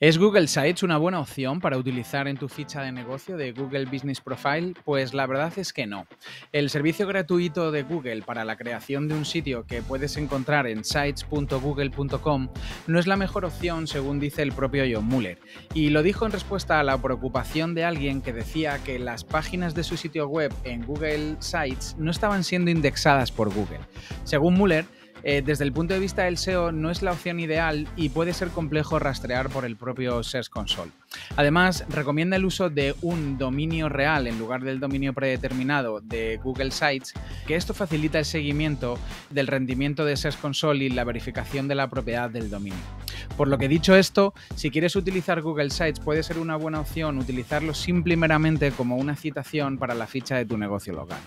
¿Es Google Sites una buena opción para utilizar en tu ficha de negocio de Google Business Profile? Pues la verdad es que no. El servicio gratuito de Google para la creación de un sitio que puedes encontrar en sites.google.com no es la mejor opción según dice el propio John Muller. Y lo dijo en respuesta a la preocupación de alguien que decía que las páginas de su sitio web en Google Sites no estaban siendo indexadas por Google. Según Muller, eh, desde el punto de vista del SEO no es la opción ideal y puede ser complejo rastrear por el propio Search Console. Además, recomienda el uso de un dominio real en lugar del dominio predeterminado de Google Sites, que esto facilita el seguimiento del rendimiento de Search Console y la verificación de la propiedad del dominio. Por lo que dicho esto, si quieres utilizar Google Sites puede ser una buena opción utilizarlo simplemente como una citación para la ficha de tu negocio local.